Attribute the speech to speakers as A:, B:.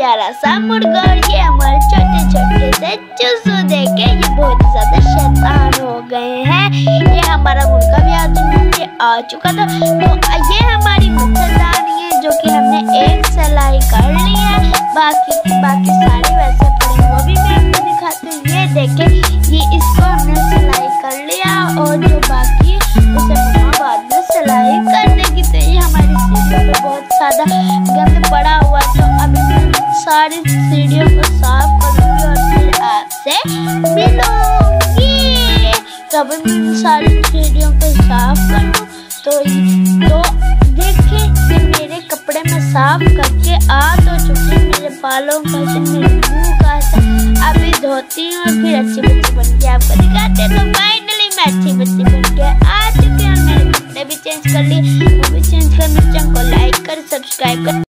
A: सा मुर्गा और ये हमारे छोटे छोटे से चूसू देखे ये बहुत ज़्यादा शैतान हो गए हैं। ये हमारा मुर्गा भी आज नीचे आ चुका था। तो ये हमारी मच्छरदानी है जो कि हमने एक सिलाई कर ली है। बाकी बाकी सारी वैसे पड़ी, वो भी मैं आपको दिखाती हूँ। ये देखे, ये इसको हमने सिलाई कर लिया। सीढ़ियों को साफ़ करूँगी और फिर आपसे मिलूँगी। मैं सारी सीढ़ियों को साफ़ कर तो तो देखिए कि मेरे कपड़े में साफ़ करके आ तो चुके मेरे बालों का मेरे मुँह का अभी धोती हूँ और फिर अच्छी बच्ची बन के आपको दिखाते तो फाइनली मैं अच्छी बच्ची बन के आ चुकी हूँ मैंने कपड़े भी चेंज कर लिए। वो भी चेंज कर मेरे चैनल को लाइक कर सब्सक्राइब कर।